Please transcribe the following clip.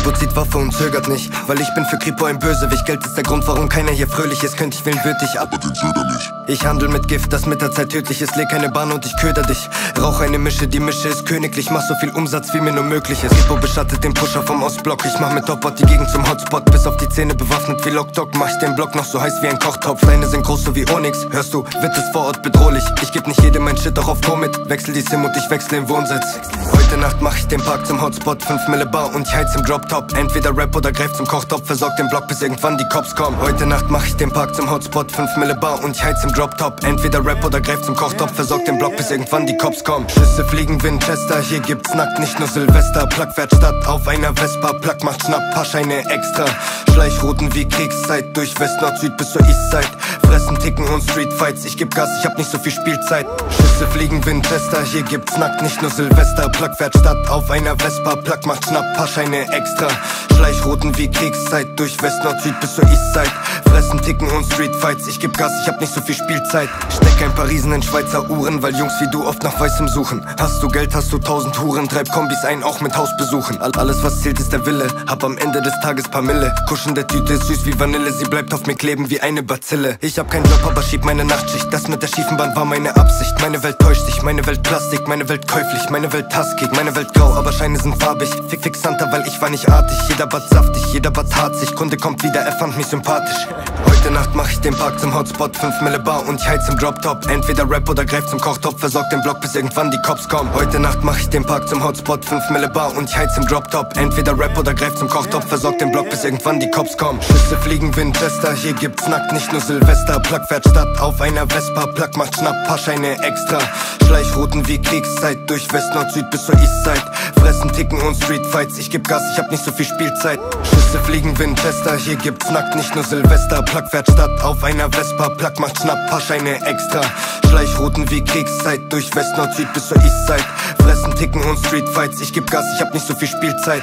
Kripo zieht Waffe und zögert nicht, weil ich bin für Kripo ein Bösewicht. Geld ist der Grund, warum keiner hier fröhlich ist. Könnte ich wählen, würd ich ab. aber den Söder nicht. Ich handel mit Gift, das mit der Zeit tödlich ist. Leg keine Bahn und ich köder dich. Rauch eine Mische, die Mische ist königlich. Mach so viel Umsatz, wie mir nur möglich ist. Kripo beschattet den Pusher vom Ostblock. Ich mach mit Topbot die Gegend zum Hotspot. Bis auf die Zähne bewaffnet wie Lockdock. Mach ich den Block noch so heiß wie ein Kochtopf. Deine sind groß so wie Onyx. Hörst du, wird es vor Ort bedrohlich. Ich geb nicht jedem mein Shit auch auf Tour mit. Wechsel die Sim und ich wechsle den Wohnsitz. Heute Nacht mach ich den Park zum Hotspot. 5 Mille Bar und ich heiz im Drop-Top. Entweder Rap oder greif zum Kochtopf. Versorg den Block, bis irgendwann die Cops kommen. Heute Nacht mach ich den Park zum Hotspot. 5 Mille Bar und ich heiz im Drop-Top. Entweder Rap oder greif zum Kochtopf. Versorg den Block, bis irgendwann die Cops kommen. Schüsse fliegen Winchester. Hier gibt's nackt, nicht nur Silvester. Plug fährt Stadt auf einer Vespa. Plug macht Schnapp, paar Scheine extra. Schleichrouten wie Kriegszeit. Durch West, Nord, Süd bis zur Eastside. Fressen, Ticken und Streetfights. Ich geb Gas, ich hab nicht so viel Spielzeit. Schüsse fliegen Winchester. Hier gibt's nackt, nicht nur Silvester. Plug fährt Stadt auf einer Vespa. Plug macht Schnapp, paar Scheine extra. Schleichrouten wie Kriegszeit. Durch West, Nord, Süd bis zur Eastside. Fressen, Ticken und Streetfights. Ich geb Gas, ich hab nicht so viel Spielzeit. Steck ein paar Riesen in Schweizer Uhren, weil Jungs wie du oft nach Weißem suchen. Hast du Geld, hast du tausend Huren. Treib Kombis ein, auch mit Hausbesuchen. All- Alles, was zählt, ist der Wille. Hab am Ende des Tages paar Mille. Kuschen der Tüte süß wie Vanille. Sie bleibt auf mir kleben wie eine Bazille. Ich hab keinen Job, aber schieb meine Nachtschicht. Das mit der schiefen Bahn war meine Absicht. Meine Welt täuscht sich, meine Welt Plastik, meine Welt käuflich, meine Welt taskig, meine Welt grau, aber Scheine sind farbig. Fick fix Santa, weil ich war nicht artig. Jeder bad saftig, jeder bad harzig. Kunde kommt wieder, er fand mich sympathisch. Heute Nacht mach ich den Park zum Hotspot, 5 Mille Bar und ich heiz im Drop-Top. Entweder Rap oder greif zum Kochtopf, versorg den Block, bis irgendwann die Cops kommen. Heute Nacht mach ich den Park zum Hotspot, 5 Mille Bar und ich heiz im Drop-Top. Entweder Rap oder greif zum Kochtopf, versorg den Block, bis irgendwann die Cops kommen. Schüsse fliegen Winchester, hier gibt's nackt, nicht nur Silvester. Plug fährt Stadt auf einer Vespa, Plug macht Schnapp, paar Scheine extra. Schleichrouten wie Kriegszeit, durch West, Nord, Süd bis zur Eastside. Fressen, Ticken und Streetfights, ich geb Gas, ich hab nicht so viel Spielzeit. Schüsse fliegen Winchester, hier gibt's nackt, nicht nur Silvester. Plug fährt Stadt auf einer Vespa, Plug macht Schnapp, paar Scheine extra. Schleichrouten wie Kriegszeit, durch West, Nord, Süd bis zur Eastside. Fressen, Ticken und Streetfights, ich geb Gas, ich hab nicht so viel Spielzeit.